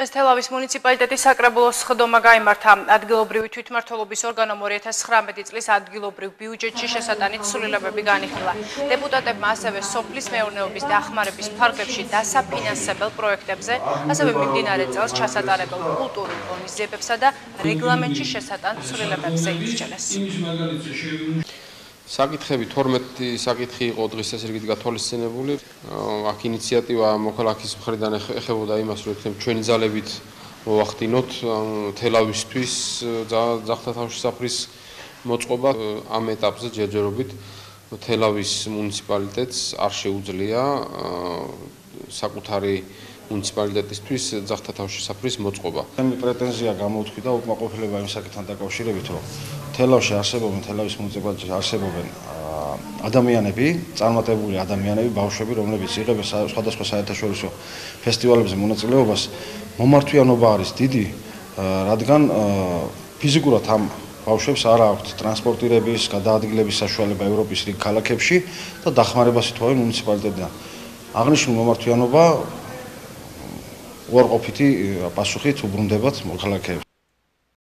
დღეს თელავის მუნიციპალიტეტის საკრებულოს ხდომა გამართა ადგილობრივი თვითმმართველობის ორგანომ 2019 წლის ადგილობრივ ბიუჯეტში შესატანით ცვლილებები განიხილა. დეპუტატებმა ასევე სოფლის მეურნეობის დახმარების ფარგლებში დასაფინანსებელ პროექტებზე, ასევე მიმდინარე წელს ჩასატარებელ კულტურულ ღონისძიებებსა და რეგლამენტში შესატან ცვლილებებზე იცჯენეს. საკითხები 12 საკითხი იყო დღეს ეს რიგით გათვალისწინებული. აქ ინიციატივა მოქალაქის მხრიდან ეხებოდა იმას, რომ თქვენ ჩვენი ძალებით მოვახდინოთ თელავისთვის ძახთა თავშესაფრის მოწყობა ამ ეტაპზე ჯერჯერობით თელავის მუნიციპალიტეტს არ შეუძლია საკუთარი მუნიციპალიტეტისთვის ძახთა თავშესაფრის მოწყობა. მე პრეტენზია გამოვთქვი და უკმაყოფილება იმ საკითხთან დაკავშირებით, რომ თელავში არსებობენ თელავის მუნიციპალიტეტში არსებობენ ადამიანები, წარმატებული ადამიანები, ბავშვები, რომლებიც იღებენ სხვადასხვა საერთაშორისო ფესტივალებზე მონაწილეობას, მომართვიანობა არის დიდი, რადგან ფიზიკურად ამ ბავშვებს არ აქვთ ტრანსპორტირების, გადაადგილების საშუალება ევროპის რიგ ქალაქებში და დახმარებას ითხოვენ მუნიციპალიტეტიდან. აღნიშნულ მომართვიანობა უარყოფითი პასუხით უბრუნდებათ მოქალაქეებს.